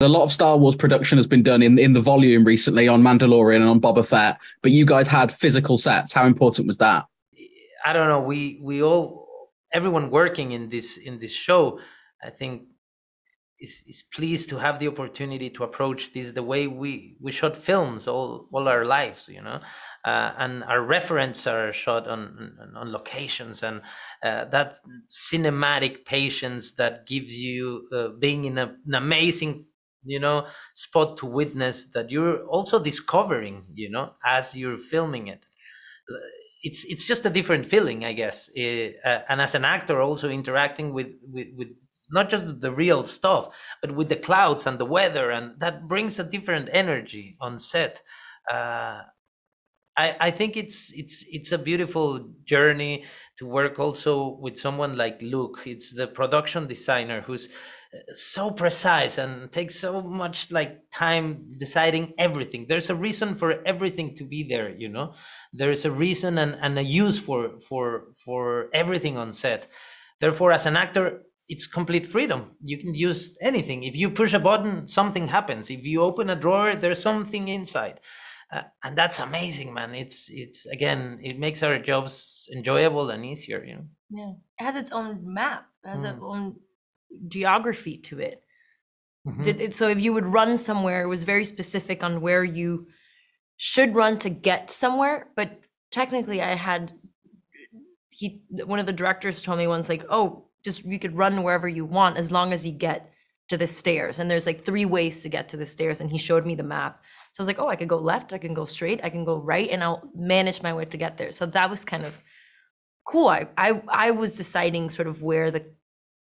A lot of Star Wars production has been done in, in the volume recently on Mandalorian and on Boba Fett, but you guys had physical sets. How important was that? I don't know. We we all everyone working in this in this show, I think is, is pleased to have the opportunity to approach this the way we we shot films all all our lives you know uh, and our reference are shot on on locations and uh, that cinematic patience that gives you uh, being in a, an amazing you know spot to witness that you're also discovering you know as you're filming it it's it's just a different feeling i guess uh, and as an actor also interacting with with, with not just the real stuff, but with the clouds and the weather, and that brings a different energy on set. Uh, I, I think it's it's it's a beautiful journey to work also with someone like Luke. It's the production designer who's uh, so precise and takes so much like time deciding everything. There's a reason for everything to be there, you know. There is a reason and, and a use for for for everything on set. Therefore, as an actor, it's complete freedom. You can use anything. If you push a button, something happens. If you open a drawer, there's something inside. Uh, and that's amazing, man. It's it's again, it makes our jobs enjoyable and easier, you know. Yeah. It has its own map, it has mm. its own geography to it. Mm-hmm. Did it, so if you would run somewhere, it was very specific on where you should run to get somewhere, but technically I had he one of the directors told me once like, "Oh, just you could run wherever you want as long as you get to the stairs. And there's like three ways to get to the stairs. And he showed me the map. So I was like, oh, I could go left, I can go straight, I can go right, and I'll manage my way to get there. So that was kind of cool. I I, I was deciding sort of where the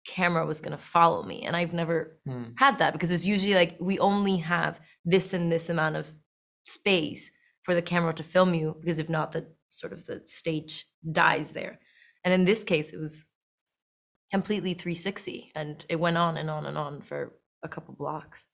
camera was going to follow me and i've never hmm. had that because it's usually like we only have this and this amount of space for the camera to film you because if not the sort of the stage dies there and in this case it was completely 360 and it went on and on and on for a couple blocks